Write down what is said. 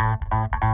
Bye.